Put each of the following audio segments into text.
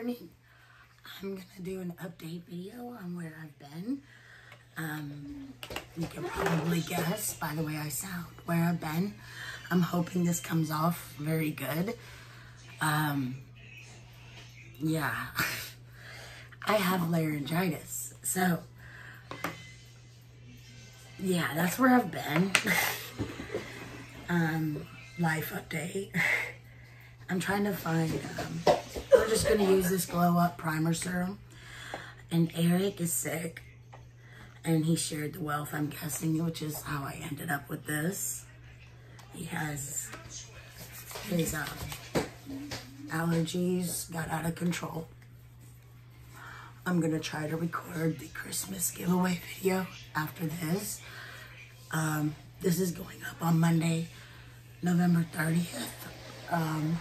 morning. I'm gonna do an update video on where I've been. Um, you can probably guess by the way I sound where I've been. I'm hoping this comes off very good. Um, yeah, I have laryngitis, so yeah, that's where I've been. um, life update. I'm trying to find, um, we're just going to use this Glow Up Primer Serum. And Eric is sick. And he shared the wealth, I'm guessing, which is how I ended up with this. He has his um, allergies got out of control. I'm going to try to record the Christmas giveaway video after this. Um, this is going up on Monday, November 30th. Um,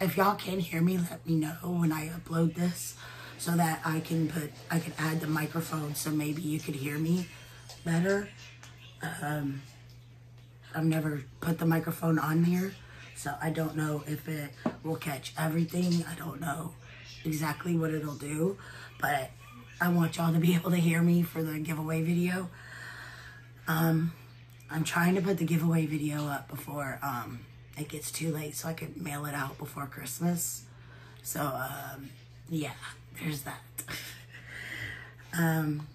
if y'all can't hear me, let me know when I upload this so that I can put, I can add the microphone so maybe you could hear me better. Um, I've never put the microphone on here, so I don't know if it will catch everything. I don't know exactly what it'll do, but I want y'all to be able to hear me for the giveaway video. Um, I'm trying to put the giveaway video up before um, it gets too late so I can mail it out before Christmas. So, um, yeah, there's that. um,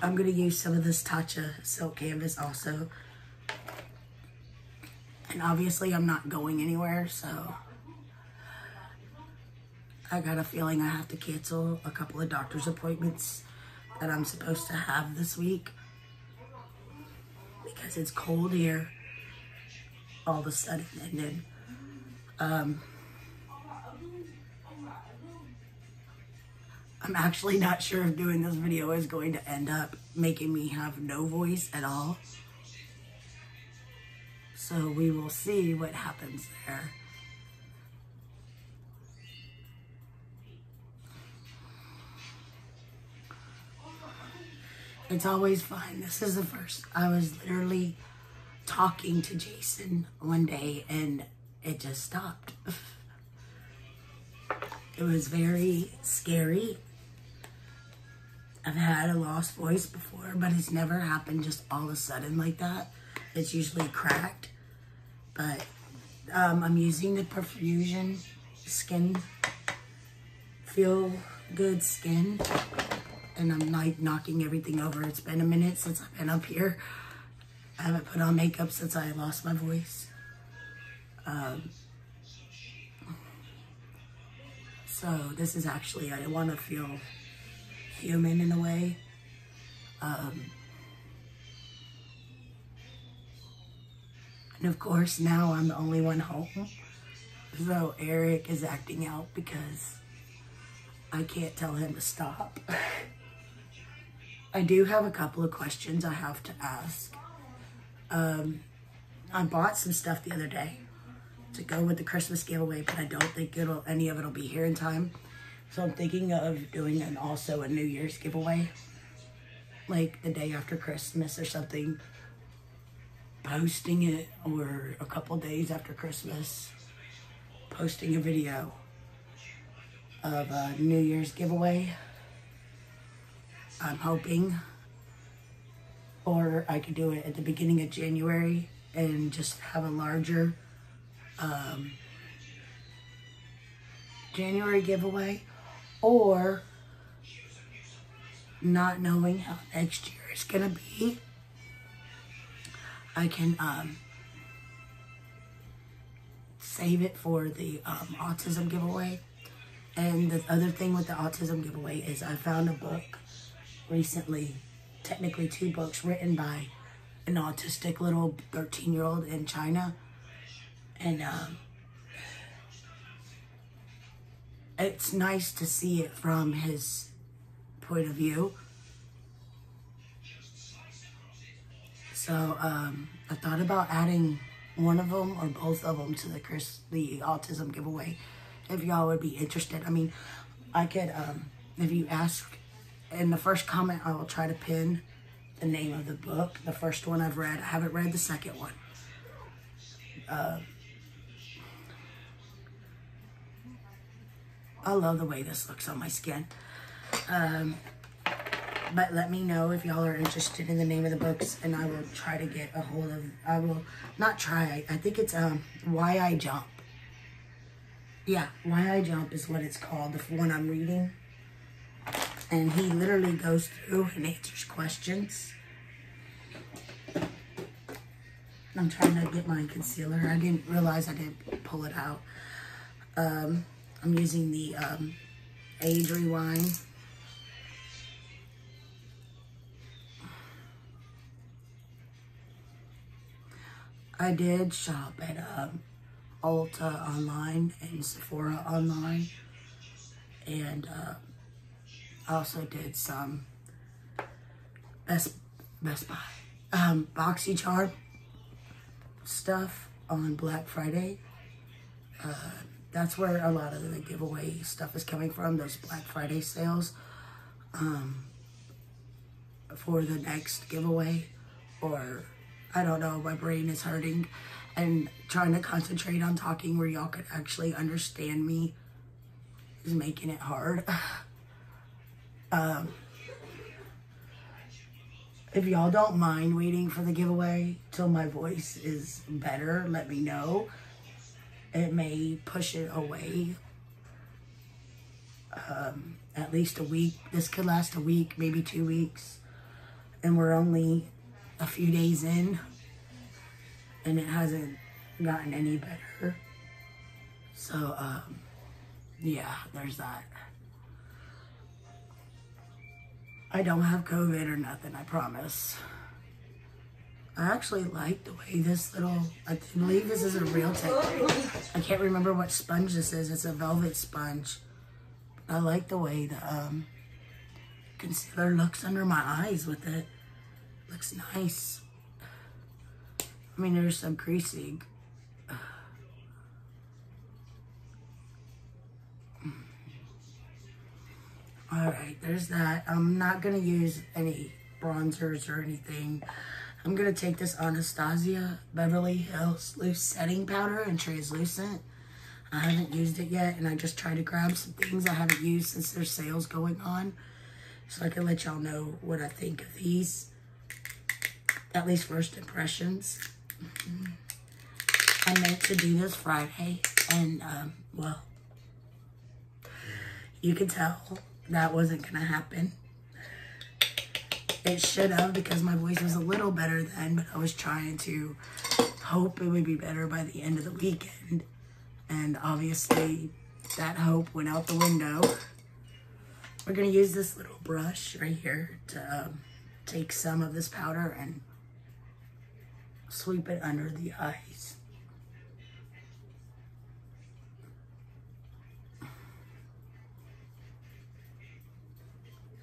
I'm to use some of this Tatcha silk canvas also. And obviously I'm not going anywhere, so I got a feeling I have to cancel a couple of doctor's appointments that I'm supposed to have this week because it's cold here all of a sudden and then um, I'm actually not sure if doing this video is going to end up making me have no voice at all. So we will see what happens there. It's always fun. This is the first. I was literally talking to Jason one day and it just stopped. it was very scary. I've had a lost voice before, but it's never happened just all of a sudden like that. It's usually cracked. But um, I'm using the Perfusion Skin Feel Good Skin. And I'm like knocking everything over. It's been a minute since I've been up here. I haven't put on makeup since I lost my voice. Um, so this is actually, I want to feel human in a way. Um, and of course, now I'm the only one home. So Eric is acting out because I can't tell him to stop. I do have a couple of questions I have to ask. Um, I bought some stuff the other day to go with the Christmas giveaway, but I don't think it'll any of it'll be here in time. So I'm thinking of doing an also a New Year's giveaway, like the day after Christmas or something. Posting it or a couple days after Christmas, posting a video of a New Year's giveaway. I'm hoping or I could do it at the beginning of January and just have a larger um, January giveaway or not knowing how next year is going to be I can um, save it for the um, autism giveaway. And the other thing with the autism giveaway is I found a book recently technically two books written by an autistic little 13 year old in China. And um, it's nice to see it from his point of view. So um, I thought about adding one of them or both of them to the Chris the autism giveaway if y'all would be interested. I mean, I could, um, if you ask in the first comment, I will try to pin the name of the book. The first one I've read. I haven't read the second one. Uh, I love the way this looks on my skin. Um, but let me know if y'all are interested in the name of the books and I will try to get a hold of, I will not try, I think it's um Why I Jump. Yeah, Why I Jump is what it's called, the one I'm reading. And he literally goes through and answers questions. I'm trying to get my concealer. I didn't realize I didn't pull it out. Um, I'm using the um, Age Rewind. I did shop at um, Ulta online and Sephora online. And uh, Also did some Best, Best Buy. Um, BoxyCharm stuff on Black Friday. Uh, that's where a lot of the giveaway stuff is coming from, those Black Friday sales um, for the next giveaway. Or, I don't know, my brain is hurting and trying to concentrate on talking where y'all could actually understand me is making it hard. um, if y'all don't mind waiting for the giveaway till my voice is better, let me know. It may push it away um, at least a week. This could last a week, maybe two weeks. And we're only a few days in and it hasn't gotten any better. So, um, yeah, there's that. I don't have COVID or nothing, I promise. I actually like the way this little, I believe this is a real technique. I can't remember what sponge this is. It's a velvet sponge. I like the way the um, concealer looks under my eyes with it. Looks nice. I mean, there's some creasing. All right, there's that. I'm not to use any bronzers or anything. I'm to take this Anastasia Beverly Hills Loose Setting Powder and Translucent. I haven't used it yet, and I just tried to grab some things I haven't used since there's sales going on. So I can let y'all know what I think of these. At least first impressions. I meant to do this Friday, and, um, well, you can tell that wasn't going to happen. It should have because my voice was a little better then, but I was trying to hope it would be better by the end of the weekend. And obviously, that hope went out the window. We're going to use this little brush right here to um, take some of this powder and sweep it under the eyes.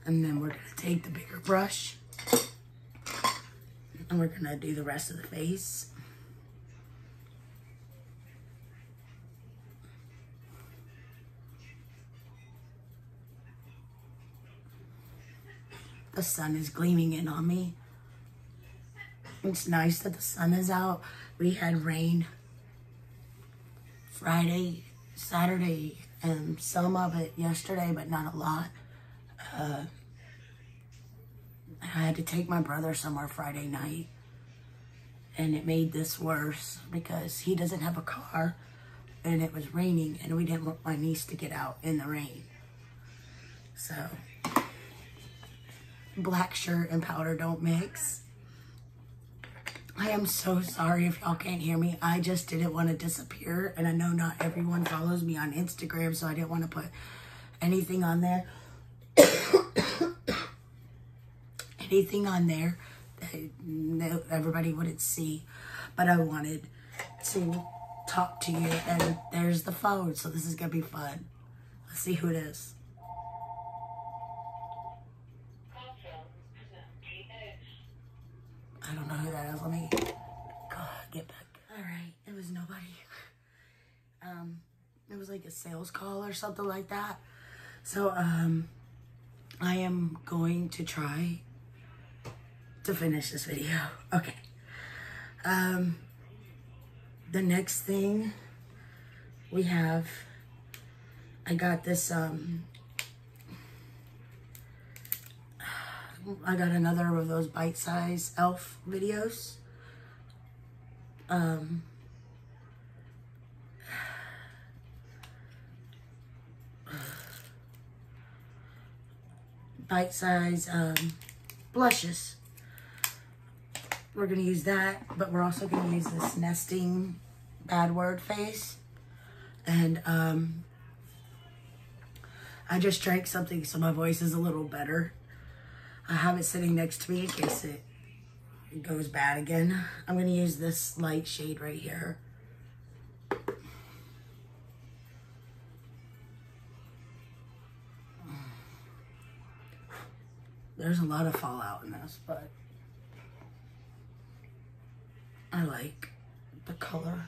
And then we're gonna take the bigger brush and we're gonna do the rest of the face. The sun is gleaming in on me. It's nice that the sun is out. We had rain Friday, Saturday, and some of it yesterday, but not a lot. Uh, I had to take my brother somewhere Friday night, and it made this worse because he doesn't have a car, and it was raining, and we didn't want my niece to get out in the rain. So, black shirt and powder don't mix. I am so sorry if y'all can't hear me. I just didn't want to disappear. And I know not everyone follows me on Instagram, so I didn't want to put anything on there. Anything on there that everybody wouldn't see. But I wanted to talk to you. And there's the phone, so this is going to be fun. Let's see who it is. I don't know who that is. Let me God, get back. All right, it was nobody. Um, it was like a sales call or something like that. So, um, I am going to try to finish this video. Okay. Um, the next thing we have I got this, um, I got another of those bite-size elf videos. Um, bite-size um, blushes. We're going to use that, but we're also to use this nesting bad word face. And um, I just drank something so my voice is a little better. I have it sitting next to me in case it, it goes bad again. I'm going to use this light shade right here. There's a lot of fallout in this, but I like the color.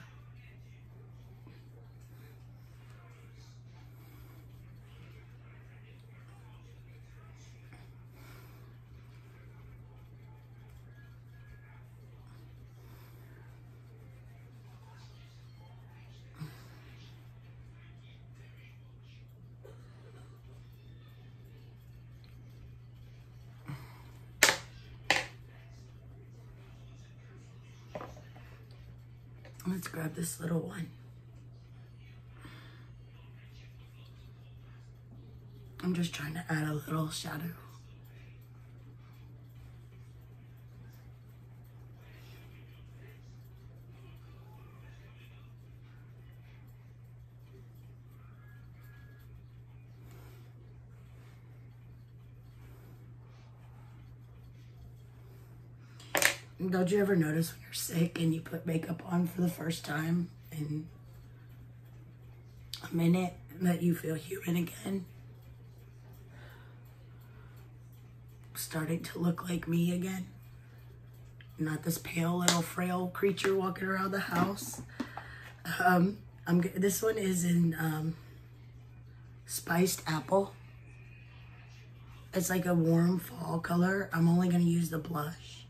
Let's grab this little one. I'm just trying to add a little shadow. Don't you ever notice when you're sick and you put makeup on for the first time in a minute that you feel human again? Starting to look like me again. Not this pale little frail creature walking around the house. Um, I'm this one is in um, spiced apple. It's like a warm fall color. I'm only gonna use the blush.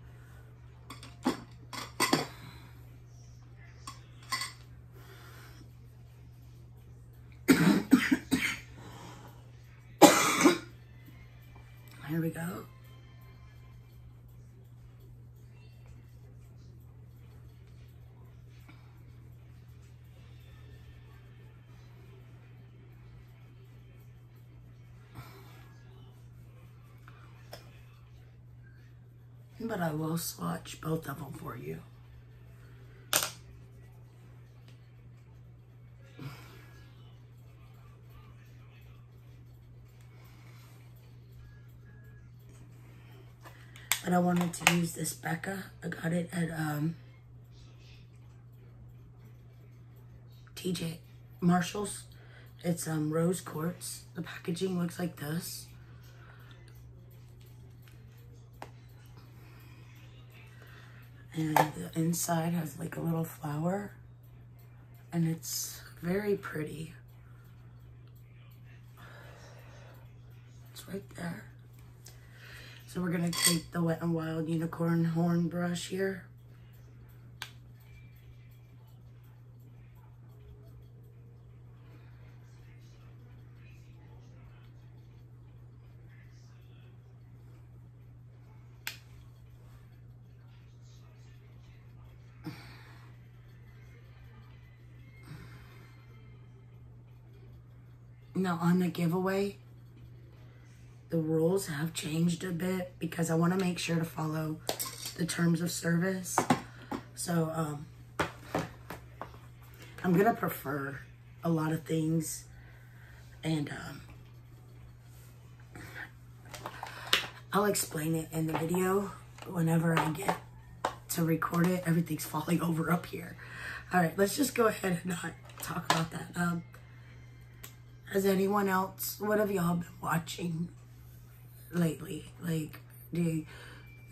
Will swatch both of them for you. but I wanted to use this Becca. I got it at um, TJ Marshalls. It's um, rose quartz. The packaging looks like this. And the inside has like a little flower. And it's very pretty. It's right there. So we're gonna take the Wet n Wild Unicorn Horn brush here. Now on the giveaway, the rules have changed a bit because I want to make sure to follow the terms of service. So um, I'm going to prefer a lot of things and um, I'll explain it in the video whenever I get to record it. Everything's falling over up here. All right, let's just go ahead and not talk about that. Um, has anyone else, what have y'all been watching lately? Like, do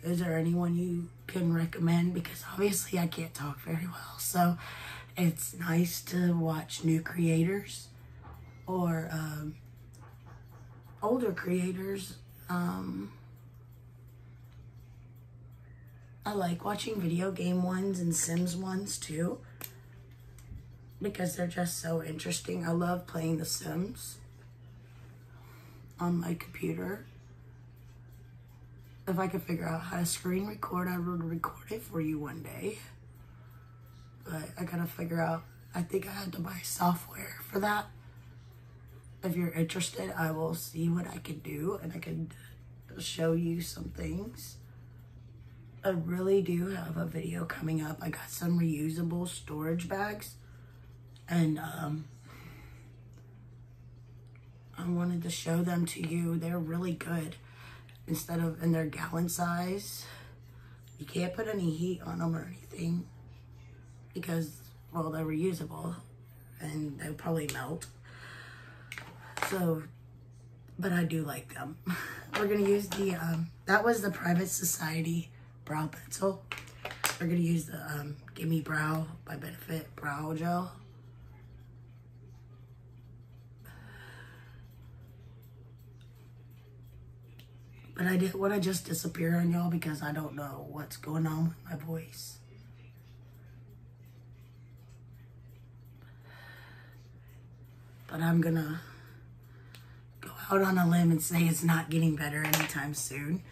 is there anyone you can recommend? Because obviously I can't talk very well, so it's nice to watch new creators or um, older creators. Um, I like watching video game ones and Sims ones too because they're just so interesting. I love playing The Sims. on my computer. If I could figure out how to screen record, I would record it for you one day. But I gotta figure out, I think I had to buy software for that. If you're interested, I will see what I can do and I can show you some things. I really do have a video coming up. I got some reusable storage bags and um, I wanted to show them to you. They're really good. Instead of in their gallon size, you can't put any heat on them or anything because, well, they're reusable and they'll probably melt. So, but I do like them. We're gonna use the, um, that was the Private Society brow pencil. We're gonna use the um, Gimme Brow by Benefit Brow Gel. But I didn't want to just disappear on y'all because I don't know what's going on with my voice. But I'm gonna go out on a limb and say it's not getting better anytime soon.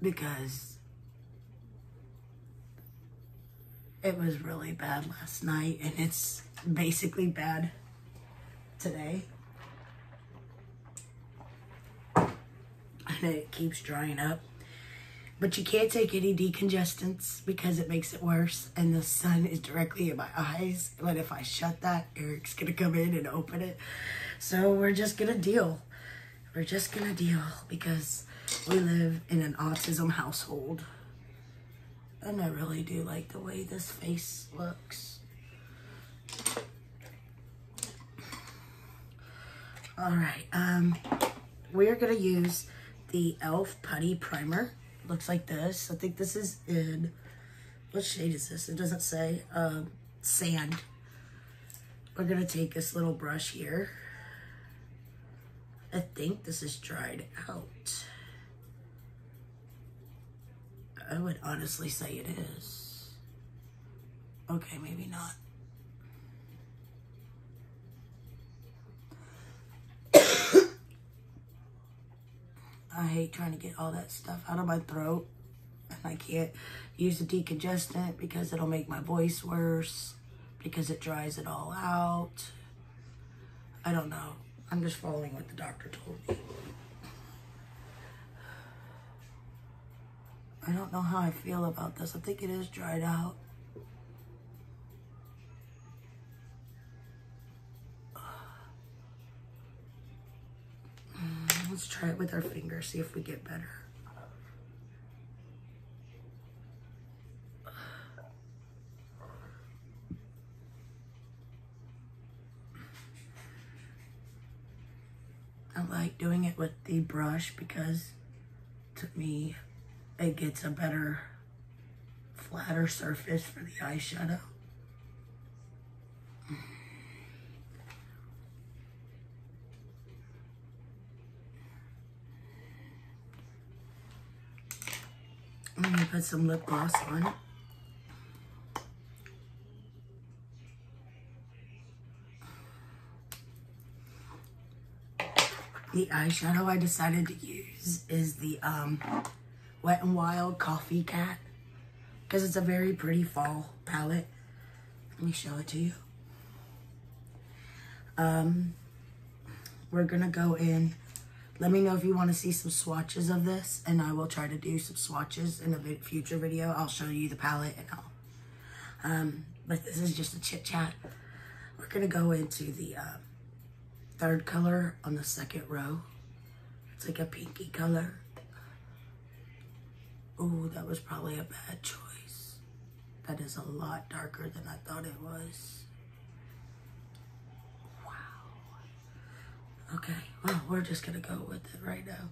Because it was really bad last night and it's basically bad today. And it keeps drying up. But you can't take any decongestants because it makes it worse and the sun is directly in my eyes. But if I shut that, Eric's gonna come in and open it. So we're just gonna deal. We're just gonna deal because we live in an autism household. And I really do like the way this face looks. All right, um, we're gonna use the e.l.f. Putty Primer. Looks like this. I think this is in, what shade is this? It doesn't say. Um, sand. We're going to take this little brush here. I think this is dried out. I would honestly say it is. Okay, maybe not. I hate trying to get all that stuff out of my throat. And I can't use a decongestant because it'll make my voice worse. Because it dries it all out. I don't know. I'm just following what the doctor told me. I don't know how I feel about this. I think it is dried out. Let's try it with our fingers, see if we get better. I like doing it with the brush because to me it gets a better flatter surface for the eyeshadow. I'm gonna put some lip gloss on. The eyeshadow I decided to use is the um, Wet n Wild Coffee Cat because it's a very pretty fall palette. Let me show it to you. Um, we're gonna go in let me know if you want to see some swatches of this, and I will try to do some swatches in a future video. I'll show you the palette and all. Um, but this is just a chit chat. We're going to go into the uh, third color on the second row. It's like a pinky color. Oh, that was probably a bad choice. That is a lot darker than I thought it was. Okay, well, we're just gonna go with it right now.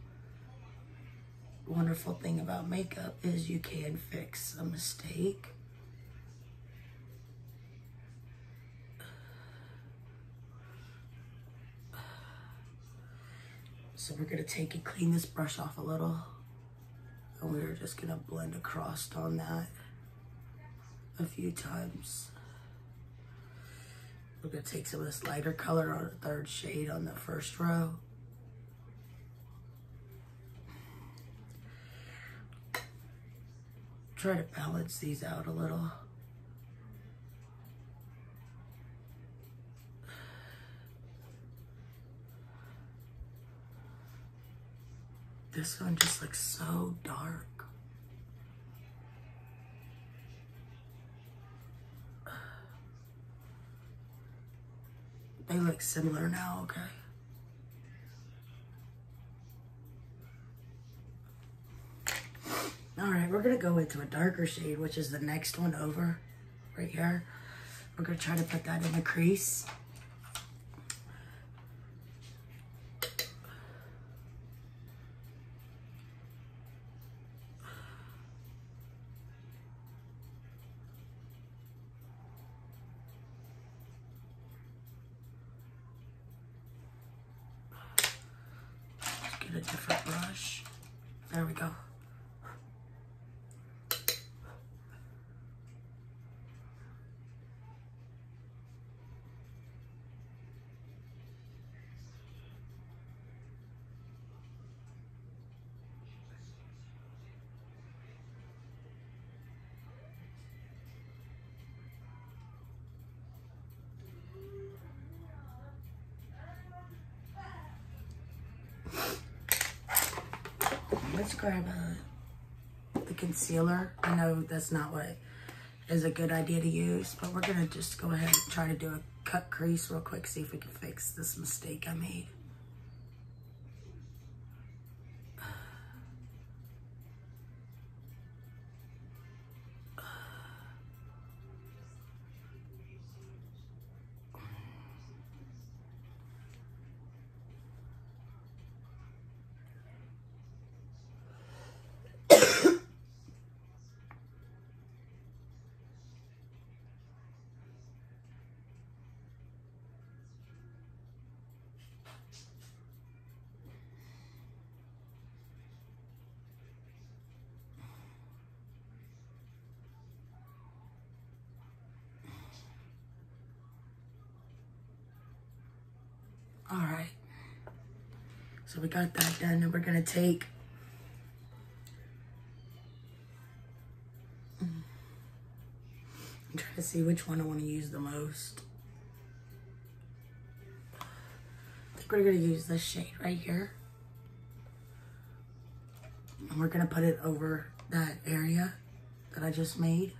Wonderful thing about makeup is you can fix a mistake. So we're gonna take and clean this brush off a little. And we're just gonna blend across on that a few times. We're gonna take some of this lighter color on the third shade on the first row. Try to balance these out a little. This one just looks so dark. They look similar now, okay? All right, we're gonna go into a darker shade, which is the next one over, right here. We're gonna try to put that in the crease. get a different brush. There we go. Let's grab a, the concealer. I know that's not what is a good idea to use, but we're gonna just go ahead and try to do a cut crease real quick, see if we can fix this mistake I made. So we got that done and we're gonna take I'm trying to see which one I want to use the most. I think we're gonna use this shade right here. And we're gonna put it over that area that I just made.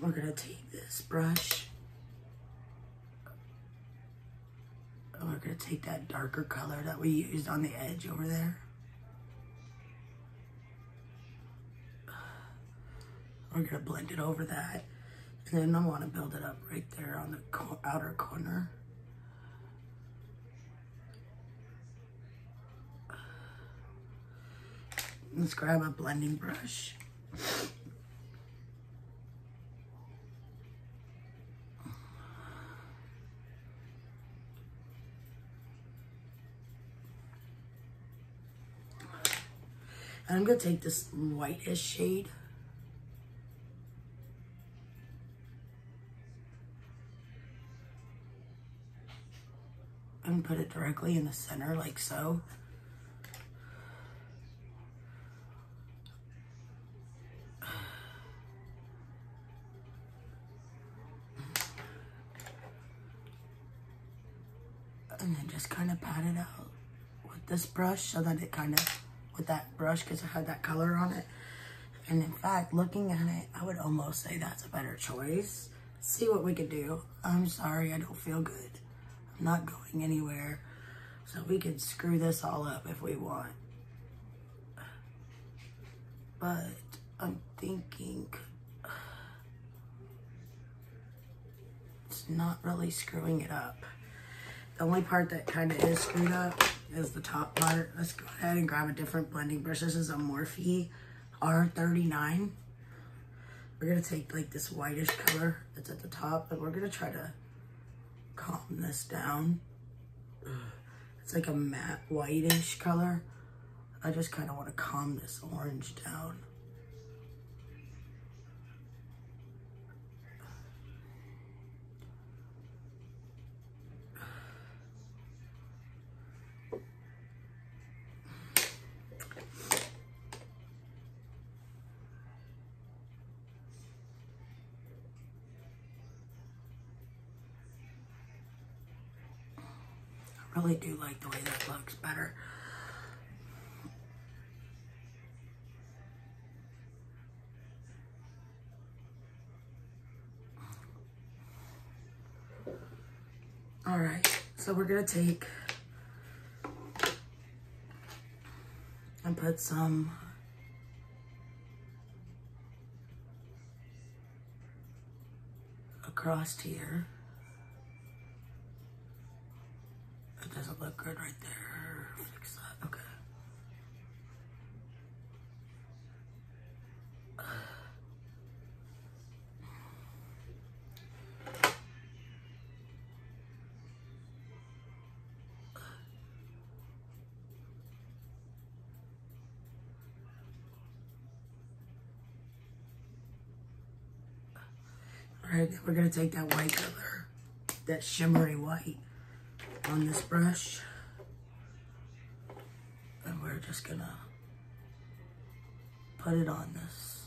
We're gonna take this brush. We're gonna take that darker color that we used on the edge over there. We're gonna blend it over that. And then I wanna build it up right there on the co outer corner. Let's grab a blending brush. And I'm gonna take this whitish shade. And put it directly in the center like so. And then just kind of pat it out with this brush so that it kind of with that brush because it had that color on it. And in fact, looking at it, I would almost say that's a better choice. See what we could do. I'm sorry, I don't feel good. I'm not going anywhere. So we could screw this all up if we want. But I'm thinking it's not really screwing it up. The only part that kind of is screwed up is the top part. Let's go ahead and grab a different blending brush. This is a Morphe R39. We're gonna take like this whitish color that's at the top and we're gonna try to calm this down. It's like a matte whitish color. I just kind of want to calm this orange down. Really do like the way that looks better. All right, so we're gonna take and put some across here. It look good right there. Fix that, okay. All right, we're gonna take that white color, that shimmery white on this brush. And we're just gonna put it on this.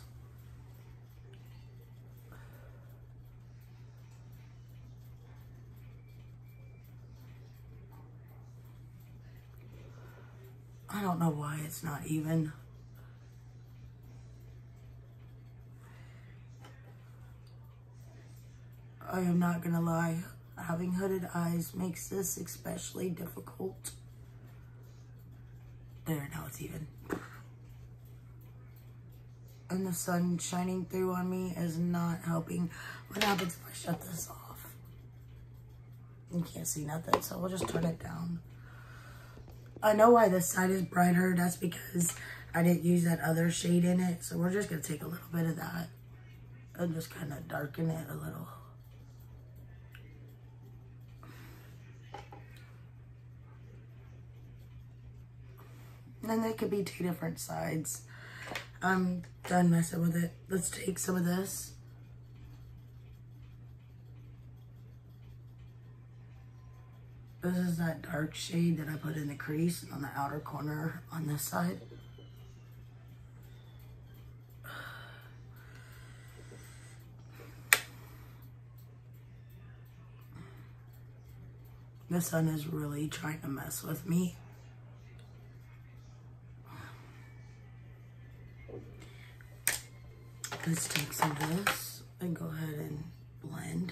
I don't know why it's not even. I am not gonna lie. Having hooded eyes makes this especially difficult. There, now it's even. And the sun shining through on me is not helping. What happens if I shut this off? You can't see nothing, so we'll just turn it down. I know why this side is brighter. That's because I didn't use that other shade in it. So we're just going to take a little bit of that and just kind of darken it a little. And they could be two different sides. I'm done messing with it. Let's take some of this. This is that dark shade that I put in the crease on the outer corner on this side. The sun is really trying to mess with me. Let's take some of this and go ahead and blend.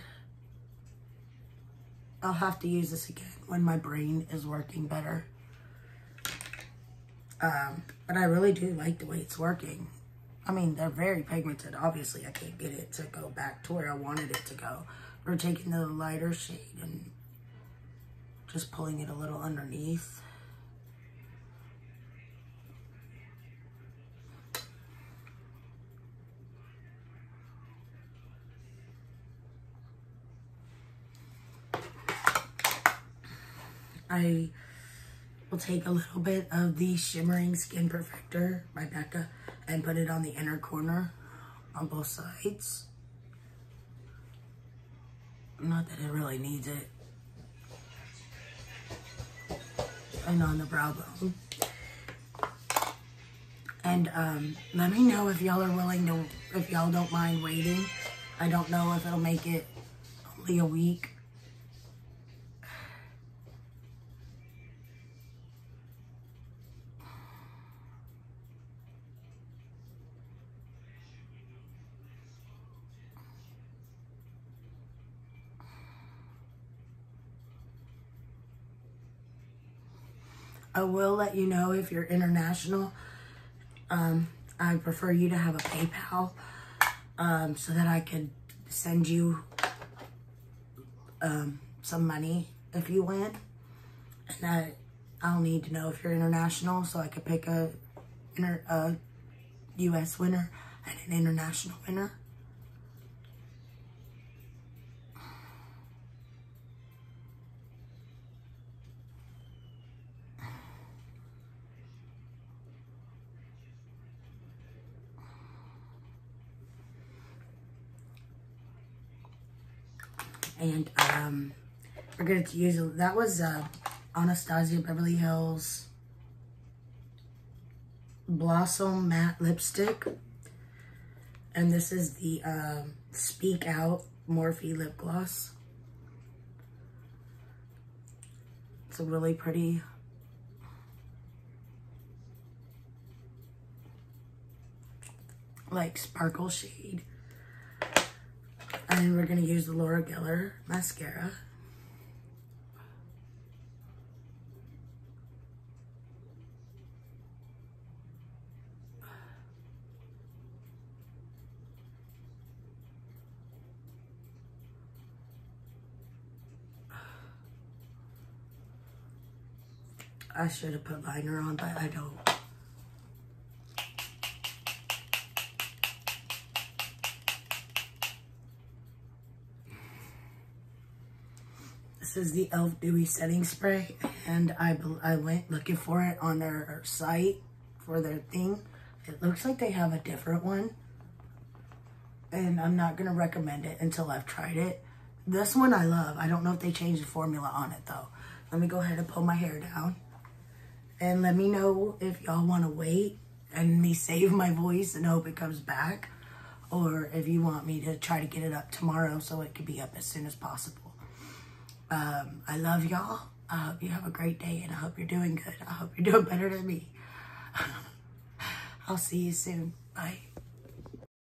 I'll have to use this again when my brain is working better. Um, but I really do like the way it's working. I mean, they're very pigmented. Obviously, I can't get it to go back to where I wanted it to go. We're taking the lighter shade and just pulling it a little underneath. I will take a little bit of the Shimmering Skin Perfector by Becca and put it on the inner corner on both sides. Not that it really needs it. And on the brow bone. And um, let me know if y'all are willing to, if y'all don't mind waiting. I don't know if it'll make it only a week I will let you know if you're international. Um, I prefer you to have a PayPal um, so that I could send you um, some money if you win. And I, I'll need to know if you're international so I could pick a, inter, a U.S. winner and an international winner. And um, we're going to use, that was uh, Anastasia Beverly Hills Blossom Matte Lipstick. And this is the uh, Speak Out Morphe Lip Gloss. It's a really pretty like sparkle shade. And we're going to use the Laura Geller mascara. I should have put liner on, but I don't. This is the e.l.f. Dewy Setting Spray, and I, I went looking for it on their site for their thing. It looks like they have a different one, and I'm not going to recommend it until I've tried it. This one I love. I don't know if they changed the formula on it, though. Let me go ahead and pull my hair down. And let me know if y'all want to wait and me save my voice and hope it comes back. Or if you want me to try to get it up tomorrow so it can be up as soon as possible. Um, I love y'all. I hope you have a great day and I hope you're doing good. I hope you're doing better than me. I'll see you soon. Bye.